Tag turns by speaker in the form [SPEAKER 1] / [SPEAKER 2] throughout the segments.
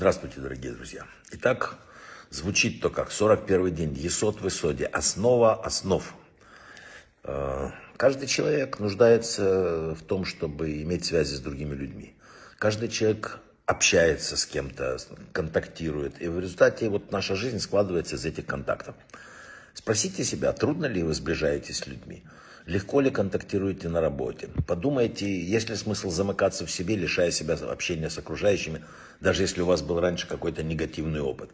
[SPEAKER 1] Здравствуйте, дорогие друзья. Итак, звучит то как 41 день, Есот в Исоде, основа основ. Э, каждый человек нуждается в том, чтобы иметь связи с другими людьми. Каждый человек общается с кем-то, контактирует. И в результате вот наша жизнь складывается из этих контактов. Спросите себя, трудно ли вы сближаетесь с людьми? Легко ли контактируете на работе? Подумайте, есть ли смысл замыкаться в себе, лишая себя общения с окружающими, даже если у вас был раньше какой-то негативный опыт.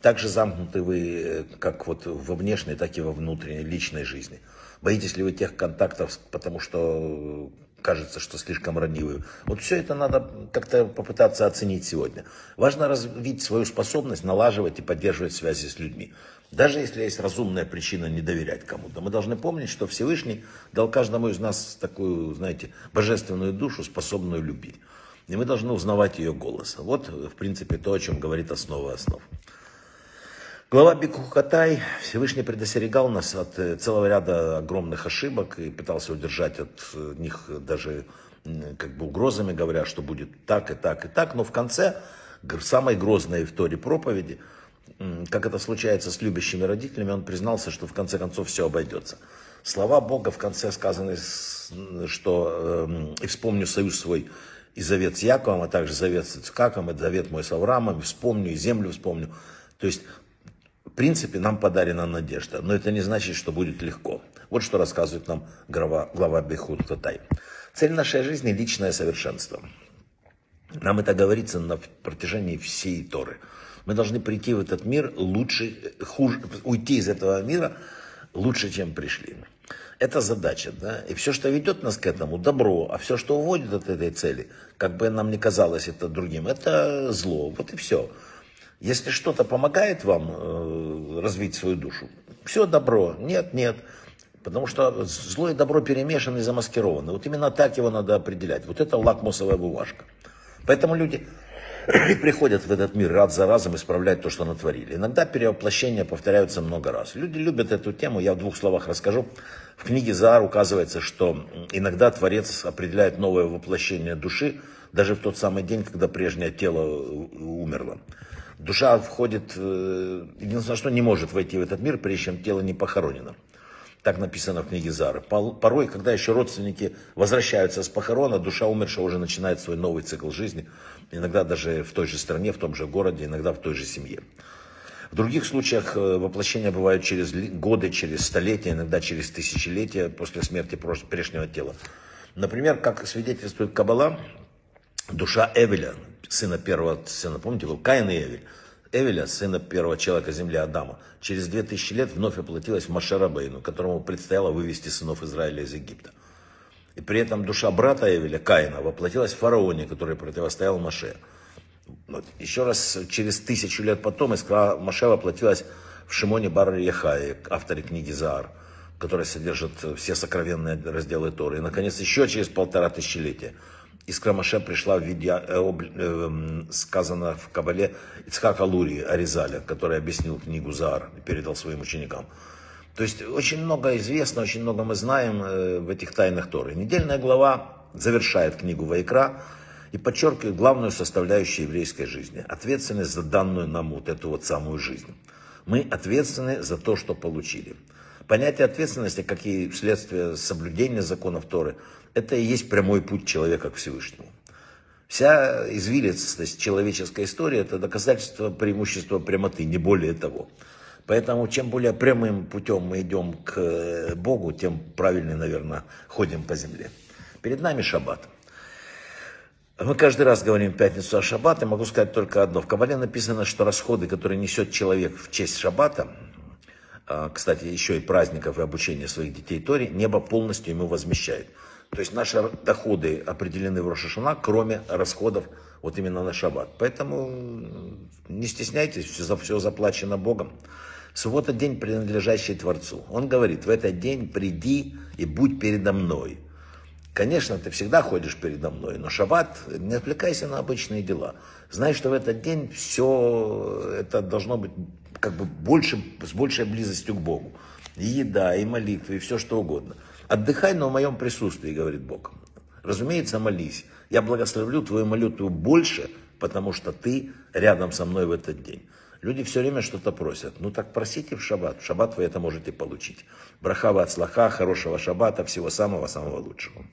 [SPEAKER 1] Также замкнуты вы э, как вот во внешней, так и во внутренней, личной жизни. Боитесь ли вы тех контактов, потому что кажется, что слишком ранивый. Вот все это надо как-то попытаться оценить сегодня. Важно развить свою способность налаживать и поддерживать связи с людьми. Даже если есть разумная причина не доверять кому-то. Мы должны помнить, что Всевышний дал каждому из нас такую, знаете, божественную душу, способную любить. И мы должны узнавать ее голос. Вот, в принципе, то, о чем говорит основа основ. Глава Бикухатай Всевышний предостерегал нас от э, целого ряда огромных ошибок и пытался удержать от э, них даже как бы угрозами, говоря, что будет так и так и так. Но в конце самой грозной в Торе проповеди, как это случается с любящими родителями, он признался, что в конце концов все обойдется. Слова Бога в конце сказаны, что эм, «и вспомню союз свой и завет с Яковом, а также завет с Ицкаком, и завет мой с Авраамом, и вспомню, и землю вспомню». То есть принципе, нам подарена надежда, но это не значит, что будет легко. Вот что рассказывает нам глава, глава Бехуд Татай. Цель нашей жизни – личное совершенство. Нам это говорится на протяжении всей Торы. Мы должны прийти в этот мир лучше, хуже, уйти из этого мира лучше, чем пришли. Это задача, да, и все, что ведет нас к этому, добро, а все, что уводит от этой цели, как бы нам ни казалось это другим, это зло, вот и все. Если что-то помогает вам э, развить свою душу, все добро. Нет, нет. Потому что зло и добро перемешаны и замаскированы. Вот именно так его надо определять. Вот это лакмусовая бумажка. Поэтому люди приходят в этот мир раз за разом исправлять то, что натворили. Иногда перевоплощения повторяются много раз. Люди любят эту тему, я в двух словах расскажу. В книге Заар указывается, что иногда Творец определяет новое воплощение души, даже в тот самый день, когда прежнее тело умерло. Душа входит, э, единственное, что не может войти в этот мир, прежде чем тело не похоронено. Так написано в книге Зары. Порой, когда еще родственники возвращаются с похорона, душа умершего уже начинает свой новый цикл жизни. Иногда даже в той же стране, в том же городе, иногда в той же семье. В других случаях э, воплощения бывают через годы, через столетия, иногда через тысячелетия после смерти прежнего тела. Например, как свидетельствует Каббала, душа Эвеля, сына первого сына, помните, был Каин и Эвель. Эвеля, сына первого человека земли Адама, через две тысячи лет вновь оплатилась в Машарабейну, которому предстояло вывести сынов Израиля из Египта. И при этом душа брата Эвеля, Каина, воплотилась в фараоне, который противостоял Маше. Вот. Еще раз, через тысячу лет потом искра Маше воплотилась в Шимоне бар Яхае, авторе книги Заар, которая содержит все сокровенные разделы Торы. И, наконец, еще через полтора тысячелетия Искра Маше пришла в виде, э, э, сказано в Кабале, Ицхака Лури, Аризаля, который объяснил книгу Заар и передал своим ученикам. То есть очень много известно, очень много мы знаем э, в этих тайнах Торы. Недельная глава завершает книгу Вайкра и подчеркивает главную составляющую еврейской жизни. Ответственность за данную нам вот эту вот самую жизнь. Мы ответственны за то, что получили. Понятие ответственности, как и следствие соблюдения законов Торы, это и есть прямой путь человека к Всевышнему. Вся извилистость человеческой истории – это доказательство преимущества прямоты, не более того. Поэтому чем более прямым путем мы идем к Богу, тем правильнее, наверное, ходим по земле. Перед нами шаббат. Мы каждый раз говорим в пятницу о шаббате. Могу сказать только одно. В Кабале написано, что расходы, которые несет человек в честь шаббата, кстати, еще и праздников и обучения своих детей Торе, небо полностью ему возмещает. То есть наши доходы определены в Рошашана, кроме расходов вот именно на шаббат. Поэтому не стесняйтесь, все, все заплачено Богом. Суббота – день, принадлежащий Творцу. Он говорит, в этот день приди и будь передо мной. Конечно, ты всегда ходишь передо мной, но шаббат, не отвлекайся на обычные дела. Знай, что в этот день все это должно быть как бы больше, с большей близостью к Богу. И еда, и молитвы, и все что угодно. Отдыхай, но в моем присутствии, говорит Бог. Разумеется, молись. Я благословлю твою молитву больше, потому что ты рядом со мной в этот день. Люди все время что-то просят. Ну так просите в шаббат. В шаббат вы это можете получить. Брахава от слаха, хорошего шаббата, всего самого-самого лучшего.